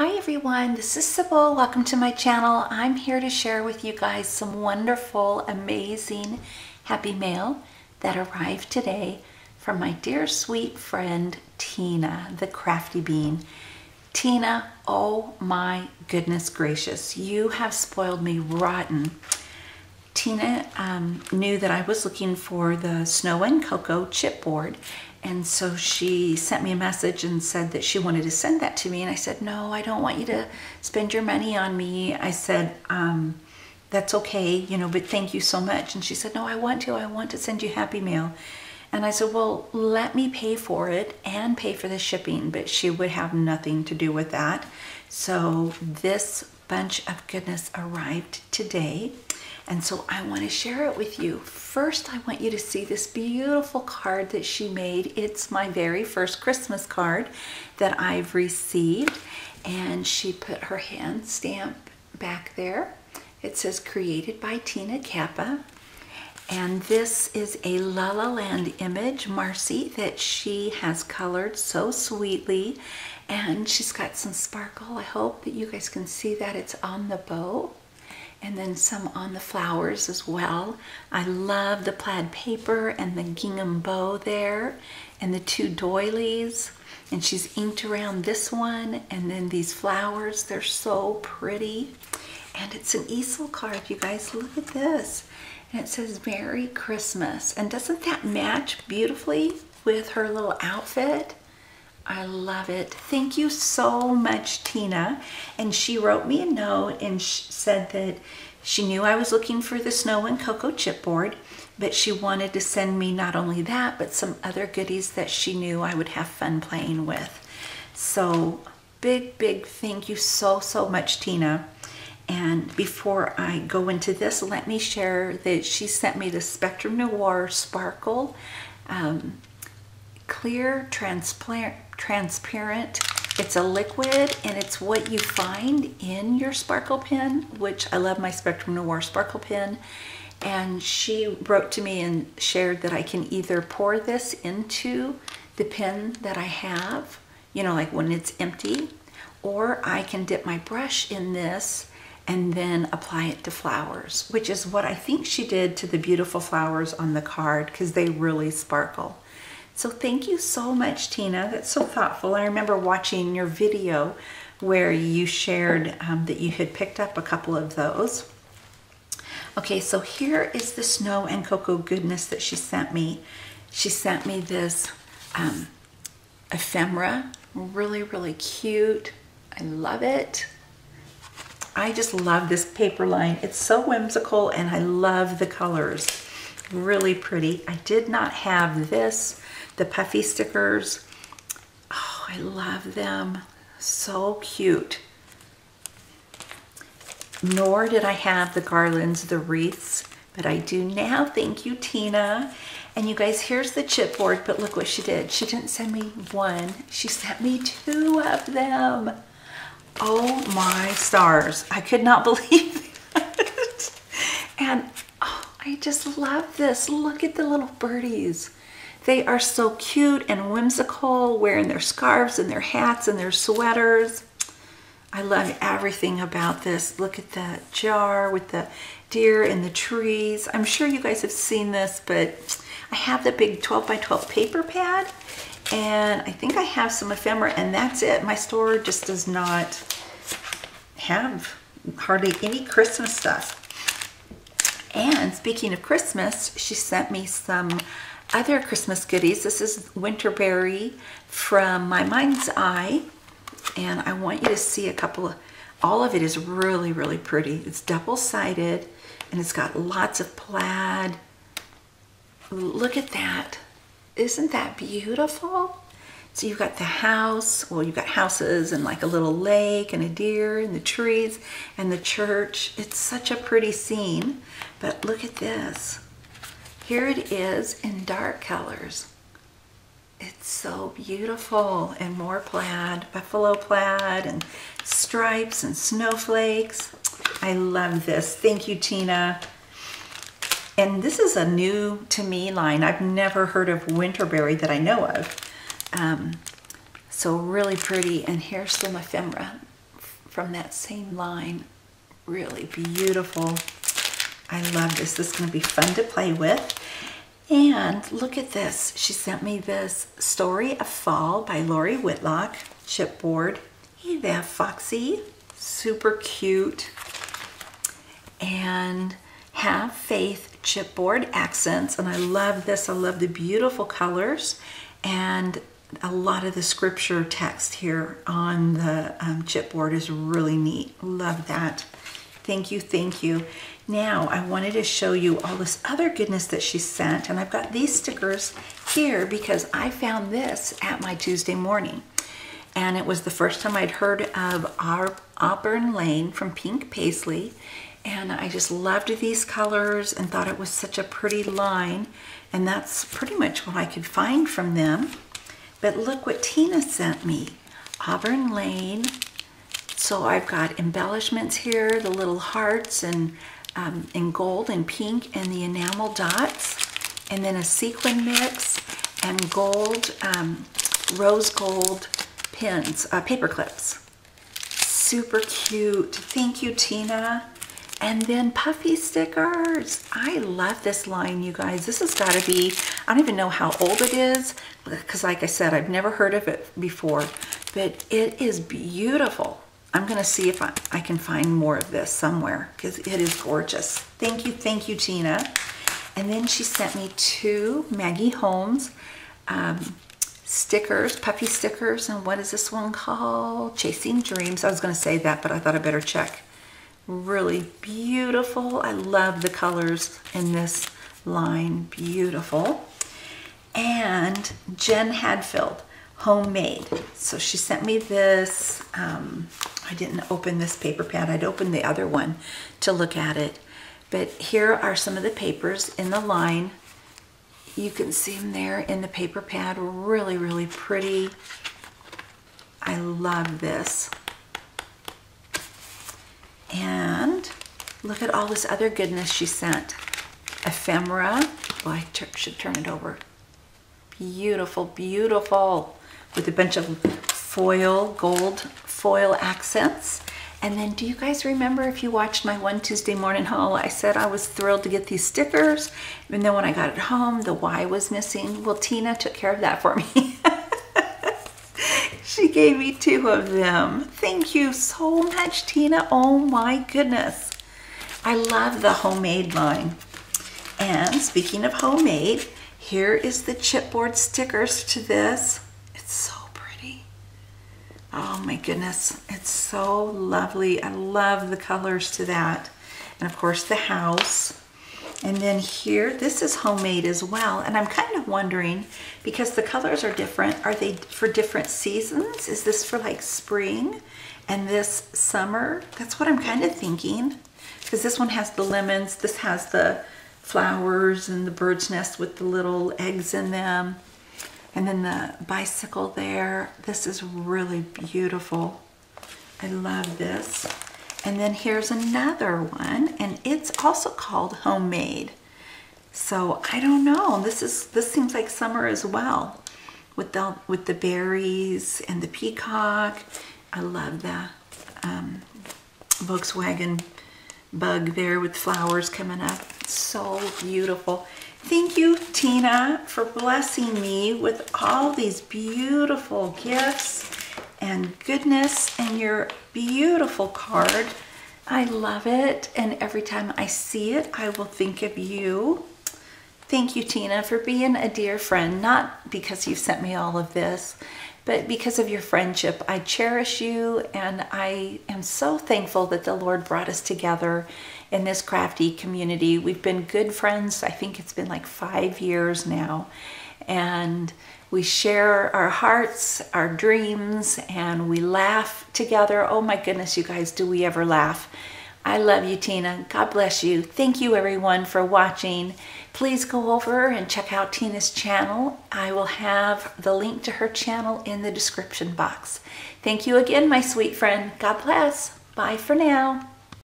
Hi everyone, this is Sybil. Welcome to my channel. I'm here to share with you guys some wonderful, amazing happy mail that arrived today from my dear sweet friend Tina, the Crafty Bean. Tina, oh my goodness gracious, you have spoiled me rotten. Tina um, knew that I was looking for the Snow and Cocoa chipboard and so she sent me a message and said that she wanted to send that to me. And I said, no, I don't want you to spend your money on me. I said, um, that's okay, you know, but thank you so much. And she said, no, I want to. I want to send you Happy Mail. And I said, well, let me pay for it and pay for the shipping. But she would have nothing to do with that. So this bunch of goodness arrived today. And so I want to share it with you. First, I want you to see this beautiful card that she made. It's my very first Christmas card that I've received. And she put her hand stamp back there. It says created by Tina Kappa. And this is a La La Land image, Marci, that she has colored so sweetly. And she's got some sparkle. I hope that you guys can see that it's on the bow and then some on the flowers as well. I love the plaid paper and the gingham bow there and the two doilies. And she's inked around this one and then these flowers, they're so pretty. And it's an easel card, you guys, look at this. And it says Merry Christmas. And doesn't that match beautifully with her little outfit? I love it. Thank you so much, Tina. And she wrote me a note and said that she knew I was looking for the Snow and Cocoa chipboard, but she wanted to send me not only that, but some other goodies that she knew I would have fun playing with. So big, big thank you so, so much, Tina. And before I go into this, let me share that she sent me the Spectrum Noir Sparkle um, Clear Transparent transparent. It's a liquid and it's what you find in your sparkle pen, which I love my Spectrum Noir sparkle pen. And she wrote to me and shared that I can either pour this into the pen that I have, you know, like when it's empty, or I can dip my brush in this and then apply it to flowers, which is what I think she did to the beautiful flowers on the card because they really sparkle. So thank you so much, Tina. That's so thoughtful. I remember watching your video where you shared um, that you had picked up a couple of those. Okay, so here is the snow and cocoa goodness that she sent me. She sent me this um, ephemera, really, really cute. I love it. I just love this paper line. It's so whimsical and I love the colors. Really pretty. I did not have this the puffy stickers. Oh, I love them. So cute. Nor did I have the garlands, the wreaths, but I do now. Thank you, Tina. And you guys, here's the chipboard, but look what she did. She didn't send me one. She sent me two of them. Oh my stars. I could not believe. And oh, I just love this. Look at the little birdies. They are so cute and whimsical, wearing their scarves and their hats and their sweaters. I love everything about this. Look at the jar with the deer and the trees. I'm sure you guys have seen this, but I have the big 12 by 12 paper pad and I think I have some ephemera and that's it. My store just does not have hardly any Christmas stuff. And speaking of Christmas, she sent me some other Christmas goodies. This is Winterberry from My Mind's Eye. And I want you to see a couple of, all of it is really, really pretty. It's double-sided and it's got lots of plaid. Look at that. Isn't that beautiful? So you've got the house, well, you've got houses and like a little lake and a deer and the trees and the church. It's such a pretty scene, but look at this. Here it is in dark colors. It's so beautiful and more plaid, buffalo plaid and stripes and snowflakes. I love this. Thank you, Tina. And this is a new to me line. I've never heard of Winterberry that I know of. Um, so really pretty. And here's some ephemera from that same line. Really beautiful. I love this. This is going to be fun to play with. And look at this. She sent me this Story of Fall by Lori Whitlock chipboard. Hey there, Foxy. Super cute. And Have Faith chipboard accents. And I love this. I love the beautiful colors and a lot of the scripture text here on the um, chipboard is really neat. Love that. Thank you, thank you. Now, I wanted to show you all this other goodness that she sent, and I've got these stickers here because I found this at my Tuesday morning. And it was the first time I'd heard of our Auburn Lane from Pink Paislee. And I just loved these colors and thought it was such a pretty line. And that's pretty much what I could find from them. But look what Tina sent me. Auburn Lane. So I've got embellishments here, the little hearts and um, in gold and pink and the enamel dots. And then a sequin mix and gold, um, rose gold pins, uh, paper clips. Super cute. Thank you, Tina. And then puffy stickers. I love this line, you guys. This has got to be, I don't even know how old it is, because like I said, I've never heard of it before, but it is beautiful. I'm going to see if I, I can find more of this somewhere, because it is gorgeous. Thank you, thank you, Tina. And then she sent me two Maggie Holmes um, stickers, puppy stickers, and what is this one called? Chasing Dreams. I was going to say that, but I thought I better check really beautiful. I love the colors in this line, beautiful. And Jen Hadfield, homemade. So she sent me this. Um, I didn't open this paper pad. I'd opened the other one to look at it. But here are some of the papers in the line. You can see them there in the paper pad. Really, really pretty. I love this. And look at all this other goodness she sent. Ephemera. Well, I should turn it over. Beautiful, beautiful. With a bunch of foil, gold foil accents. And then do you guys remember if you watched my one Tuesday morning haul, I said I was thrilled to get these stickers. And then when I got it home, the Y was missing. Well, Tina took care of that for me. She gave me two of them. Thank you so much, Tina. Oh my goodness. I love the homemade line. And speaking of homemade, here is the chipboard stickers to this. It's so pretty. Oh my goodness. It's so lovely. I love the colors to that. And of course the house. And then here, this is homemade as well. And I'm kind of wondering, because the colors are different, are they for different seasons? Is this for like spring and this summer? That's what I'm kind of thinking. Because this one has the lemons, this has the flowers and the bird's nest with the little eggs in them. And then the bicycle there. This is really beautiful. I love this. And then here's another one, and it's also called Homemade. So I don't know. This is this seems like summer as well, with the with the berries and the peacock. I love the um, Volkswagen bug there with flowers coming up. So beautiful. Thank you, Tina, for blessing me with all these beautiful gifts and goodness and your beautiful card. I love it. And every time I see it, I will think of you. Thank you, Tina, for being a dear friend, not because you've sent me all of this, but because of your friendship. I cherish you and I am so thankful that the Lord brought us together in this crafty community. We've been good friends. I think it's been like five years now. And we share our hearts, our dreams, and we laugh together. Oh my goodness, you guys, do we ever laugh? I love you, Tina. God bless you. Thank you, everyone, for watching. Please go over and check out Tina's channel. I will have the link to her channel in the description box. Thank you again, my sweet friend. God bless. Bye for now.